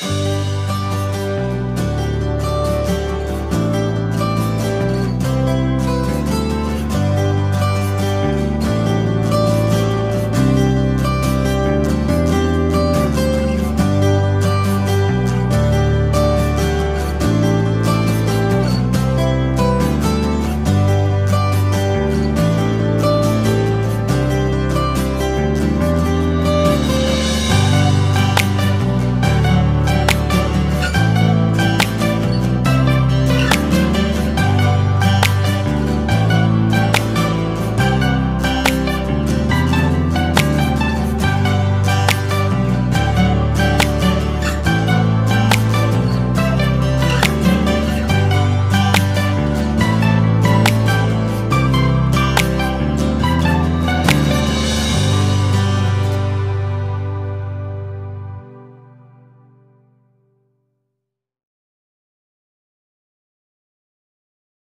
Bye.